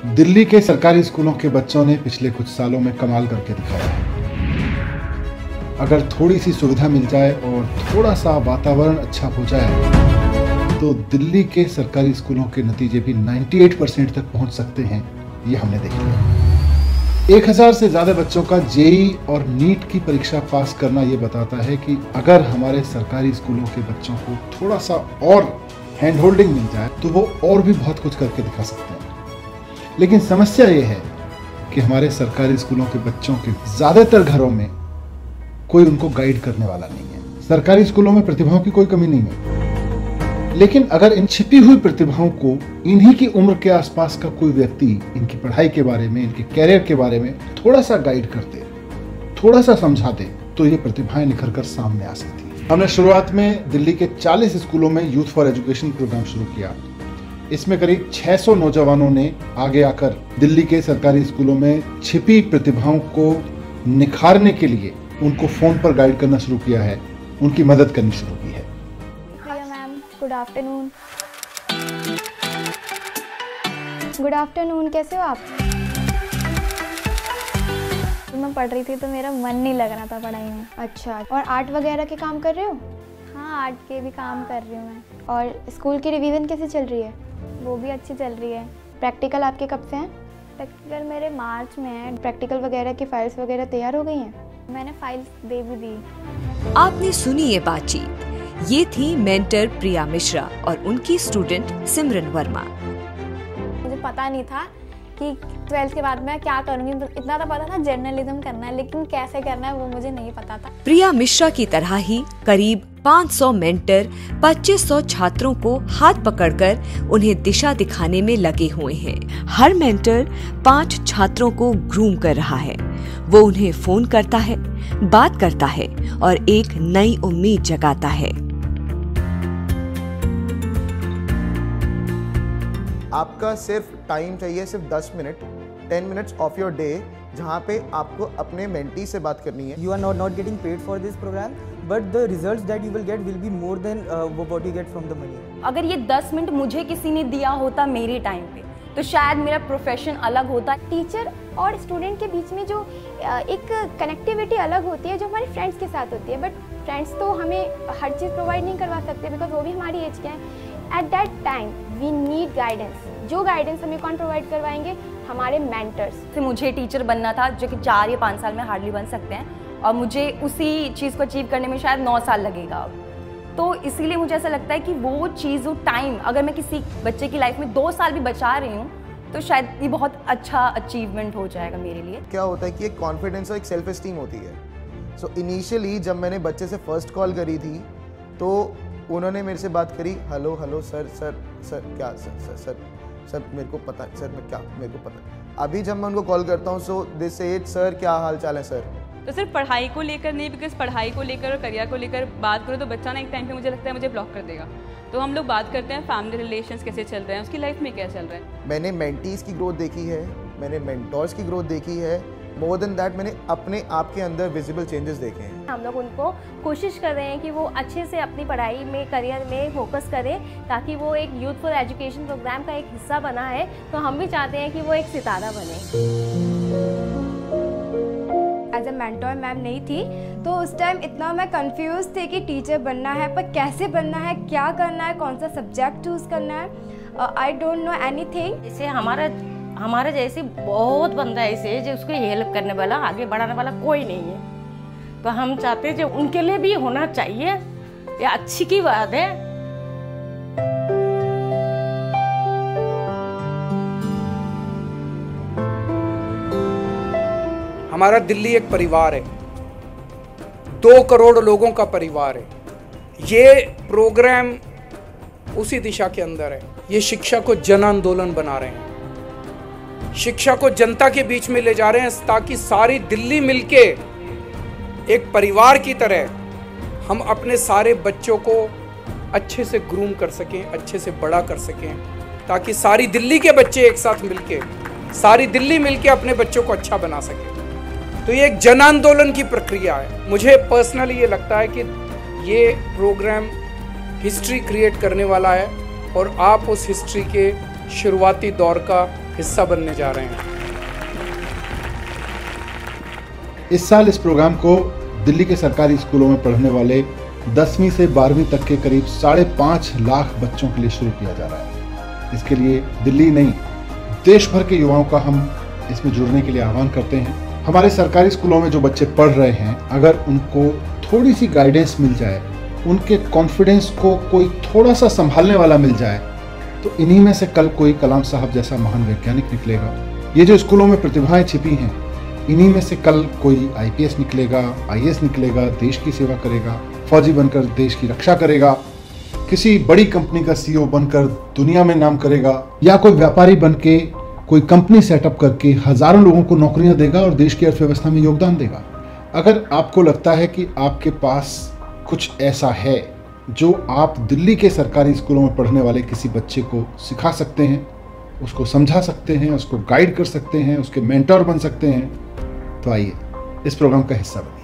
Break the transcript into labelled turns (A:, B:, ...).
A: दिल्ली के सरकारी स्कूलों के बच्चों ने पिछले कुछ सालों में कमाल करके दिखाया। अगर थोड़ी सी सुविधा मिल जाए और थोड़ा सा वातावरण अच्छा हो जाए तो दिल्ली के सरकारी स्कूलों के नतीजे भी 98 परसेंट तक पहुँच सकते हैं, ये हमने देख लिया। एक हज़ार से ज़्यादा बच्चों का जेई और नीट की परीक्षा पास करना ये बताता है कि अगर हमारे सरकारी स्कूलों के बच्चों को थोड़ा सा और हैंड होल्डिंग मिल जाए तो वो और भी बहुत कुछ करके दिखा सकते हैं। लेकिन समस्या ये है कि हमारे सरकारी स्कूलों के बच्चों के ज़्यादातर घरों में कोई उनको गाइड करने वाला नहीं है। सरकारी स्कूलों में प्रतिभाओं की कोई कमी नहीं है। लेकिन अगर इन छिपी हुई प्रतिभाओं को इन्हीं की उम्र के आसपास का कोई व्यक्ति इनकी पढ़ाई के बारे में, इनके कैरियर के बारे में थोड़ा सा गाइड करते, थोड़ा सा समझाते तो ये प्रतिभाएँ निखर कर सामने आ सकती हमने शुरुआत में दिल्ली के 40 स्कूलों में यूथ फॉर एजुकेशन प्रोग्राम शुरू किया। इसमें करीब 600 नौजवानों ने आगे आकर दिल्ली के सरकारी स्कूलों में छिपी प्रतिभाओं को निखारने के लिए उनको फ़ोन पर गाइड करना शुरू किया है। उनकी मदद करनी शुरू की है।
B: Ma'am good afternoon good afternoon कैसे हो आप? मैं पढ़ रही थी तो मेरा मन नहीं लग रहा था पढ़ाई में। अच्छा और आर्ट वगैरह के काम कर रहे हो? हाँ आर्ट के भी काम कर रही हूँ मैं। और स्कूल की रिवीजन कैसे चल रही है? वो भी अच्छी चल रही है। प्रैक्टिकल आपके कब से हैं? प्रैक्टिकल मेरे मार्च में है। प्रैक्टिकल वगैरह की फाइल्स वगैरह तैयार हो गई हैं? मैंने फाइल्स दे भी दी।
C: आपने सुनी ये बातचीत? ये थी मेंटर प्रिया मिश्रा और उनकी स्टूडेंट सिमरन वर्मा।
B: मुझे पता नहीं था कि ट्वेल्थ के बाद मैं क्या करूँगी? इतना तो पता था जर्नलिज्म करना है, लेकिन कैसे करना है वो मुझे नहीं पता था।
C: प्रिया मिश्रा की तरह ही करीब 500 मेंटर 2500 छात्रों को हाथ पकड़कर उन्हें दिशा दिखाने में लगे हुए हैं। हर मेंटर पाँच छात्रों को ग्रूम कर रहा है। वो उन्हें फ़ोन करता है, बात करता है और एक नई उम्मीद जगाता है।
D: आपका सिर्फ़ टाइम चाहिए सिर्फ़ 10 minute 10 minutes of your day जहाँ पे आपको अपने मेंटी से बात करनी है।
E: You are not not getting paid for this program but the result that you will get will be more than वो what you get from the money
F: अगर ये 10 मिनट मुझे किसी ने दिया होता मेरे टाइम पे तो शायद मेरा प्रोफेशन अलग होता।
B: टीचर और स्टूडेंट के बीच में जो एक कनेक्टिविटी अलग होती है जो हमारे फ्रेंड्स के साथ होती है बट फ्रेंड्स तो हमें हर चीज़ प्रोवाइड नहीं करवा सकते बिकॉज़ वो भी हमारी एज के हैं। At that time we need guidance जो गाइडेंस हमें कौन प्रोवाइड करवाएँगे? हमारे मेंटर्स
F: से मुझे टीचर बनना था जो कि चार या पाँच साल में हार्डली बन सकते हैं और मुझे उसी चीज़ को अचीव करने में शायद नौ साल लगेगा। तो इसीलिए मुझे ऐसा लगता है कि वो चीज़ वो टाइम अगर मैं किसी बच्चे की लाइफ में दो साल भी बचा रही हूँ तो शायद ये बहुत अच्छा अचीवमेंट हो जाएगा मेरे लिए।
D: क्या होता है कि एक कॉन्फिडेंस और एक सेल्फ स्टीम होती है। सो so, इनिशियली जब मैंने बच्चे से फ़र्स्ट कॉल करी थी तो उन्होंने मेरे से बात करी hello hello sir sir sir क्या सर सर सर सर मेरे को पता सर मैं क्या मेरे को पता। अभी जब मैं उनको कॉल करता हूँ सो दिस एज सर क्या हाल चाल है सर?
G: तो सिर्फ़ पढ़ाई को लेकर नहीं बिकॉज़ पढ़ाई को लेकर और करियर को लेकर बात करो तो बच्चा ना एक टाइम पे मुझे लगता है मुझे ब्लॉक कर देगा। तो हम लोग बात करते हैं फैमिली रिलेशन कैसे चल रहे हैं उसकी लाइफ में क्या चल रहा है?
D: मैंने मेंटीज की ग्रोथ देखी है मैंने मेंटोर्स की ग्रोथ देखी है मोर देन दैट मैंने अपने आप के अंदर विजिबल चेंजेस देखे हैं।
B: हम लोग उनको कोशिश कर रहे हैं कि वो अच्छे से अपनी पढ़ाई में करियर में फोकस करें ताकि वो एक यूथ फॉर एजुकेशन प्रोग्राम का एक हिस्सा बना है। तो हम भी चाहते हैं कि वो एक सितारा बने।
H: एज ए मैंटोर मैम नहीं थी तो उस टाइम इतना मैं कंफ्यूज थी कि टीचर बनना है पर कैसे बनना है क्या करना है कौन सा सब्जेक्ट चूज़ करना है I don't know anything
I: जैसे हमारा हमारे जैसे बहुत बंदा ऐसे है जो उसको हेल्प करने वाला, आगे बढ़ाने वाला कोई नहीं है। तो हम चाहते हैं जो उनके लिए भी होना चाहिए। ये अच्छी की बात है।
J: हमारा दिल्ली एक परिवार है। दो करोड़ लोगों का परिवार है। ये प्रोग्राम उसी दिशा के अंदर है। ये शिक्षा को जन आंदोलन बना रहे हैं। शिक्षा को जनता के बीच में ले जा रहे हैं ताकि सारी दिल्ली मिलके एक परिवार की तरह हम अपने सारे बच्चों को अच्छे से ग्रूम कर सकें, अच्छे से बड़ा कर सकें, ताकि सारी दिल्ली के बच्चे एक साथ मिलके, सारी दिल्ली मिलके अपने बच्चों को अच्छा बना सकें। तो ये एक जन आंदोलन की प्रक्रिया है। मुझे पर्सनली ये लगता है कि ये प्रोग्राम हिस्ट्री क्रिएट करने वाला है और आप उस हिस्ट्री के शुरुआती दौर का हिस्सा बनने जा रहे हैं।
A: इस साल इस प्रोग्राम को दिल्ली के सरकारी स्कूलों में पढ़ने वाले दसवीं से बारहवीं तक के करीब साढ़े पाँच लाख बच्चों के लिए शुरू किया जा रहा है। इसके लिए दिल्ली नहीं देश भर के युवाओं का हम इसमें जुड़ने के लिए आह्वान करते हैं। हमारे सरकारी स्कूलों में जो बच्चे पढ़ रहे हैं, अगर उनको थोड़ी सी गाइडेंस मिल जाए, उनके कॉन्फिडेंस को कोई थोड़ा सा संभालने वाला मिल जाए तो इन्हीं में से कल कोई कलाम साहब जैसा महान वैज्ञानिक निकलेगा। ये जो स्कूलों में प्रतिभाएँ छिपी हैं, इन्हीं में से कल कोई आईपीएस निकलेगा, आईएएस निकलेगा, देश की सेवा करेगा, फौजी बनकर देश की रक्षा करेगा, किसी बड़ी कंपनी का सीईओ बनकर दुनिया में नाम करेगा, या कोई व्यापारी बन के कोई कंपनी सेटअप करके हज़ारों लोगों को नौकरियाँ देगा और देश की अर्थव्यवस्था में योगदान देगा। अगर आपको लगता है कि आपके पास कुछ ऐसा है जो आप दिल्ली के सरकारी स्कूलों में पढ़ने वाले किसी बच्चे को सिखा सकते हैं, उसको समझा सकते हैं, उसको गाइड कर सकते हैं, उसके मेंटर बन सकते हैं तो आइए, इस प्रोग्राम का हिस्सा बनिए